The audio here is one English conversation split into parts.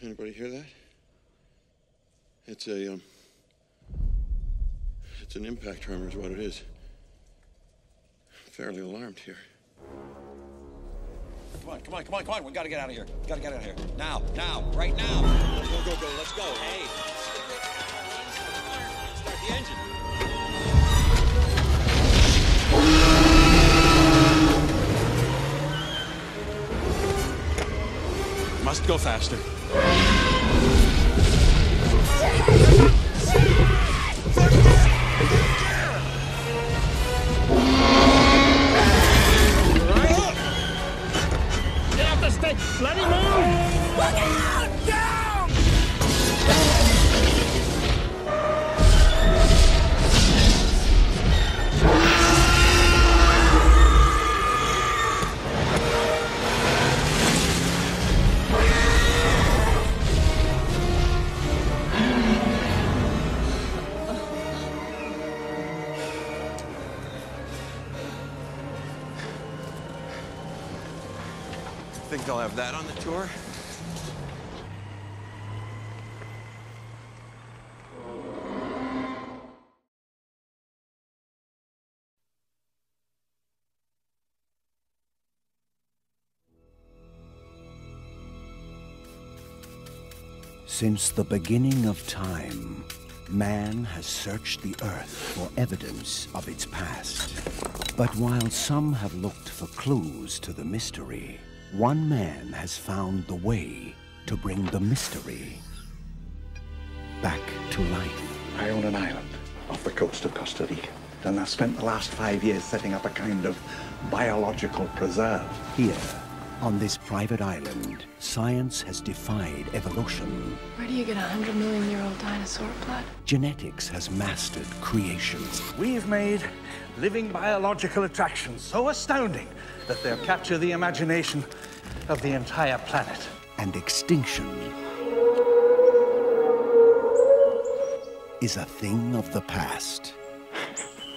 Anybody hear that? It's a, um, it's an impact tremor is what it is. Fairly alarmed here. Come on, come on, come on, come on. We gotta get out of here. We gotta get out of here. Now, now, right now. Must go faster. Get off the stick! Bloody move! Look out! Think they'll have that on the tour? Since the beginning of time, man has searched the earth for evidence of its past. But while some have looked for clues to the mystery, one man has found the way to bring the mystery back to life. I own an island off the coast of Costa Rica. And I've spent the last five years setting up a kind of biological preserve. Here, on this private island, science has defied evolution. Where do you get a hundred million year old dinosaur blood? Genetics has mastered creation. We've made living biological attractions so astounding that they'll capture the imagination of the entire planet. And extinction is a thing of the past.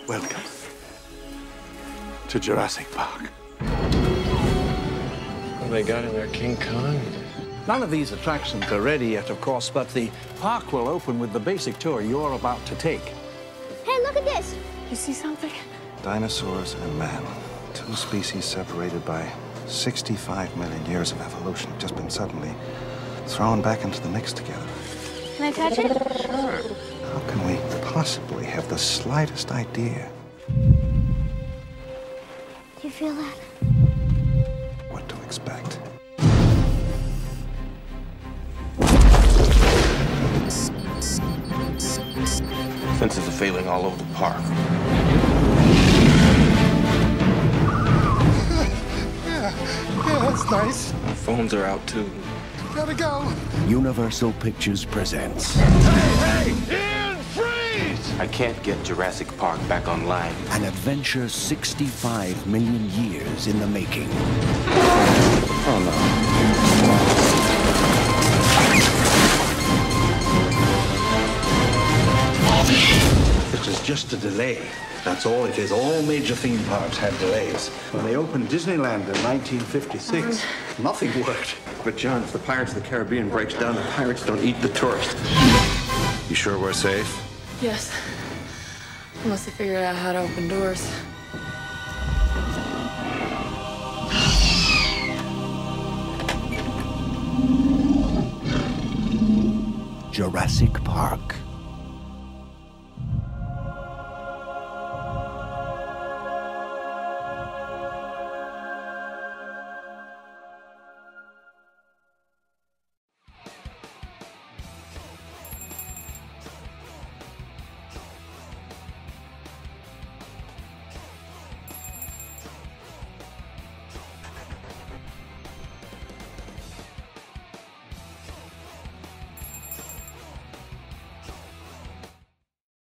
Welcome to Jurassic Park. What they got in there, King Kong? None of these attractions are ready yet, of course, but the park will open with the basic tour you're about to take. Hey, look at this. You see something? Dinosaurs and man, two species separated by 65 million years of evolution, have just been suddenly thrown back into the mix together. Can I touch it? Sure. How can we possibly have the slightest idea Do you feel that? what to expect? Fences are failing all over the park. Yeah, that's nice. Our phones are out too. Gotta go. Universal Pictures presents Hey, hey! I can't get Jurassic Park back online. an adventure 65 million years in the making. Oh, this is just a delay. That's all it is. All major theme parks had delays. When they opened Disneyland in 1956, mm. nothing worked. But John, if the Pirates of the Caribbean breaks down, the pirates don't eat the tourists. You sure we're safe? Yes. Unless they figured out how to open doors. Jurassic Park.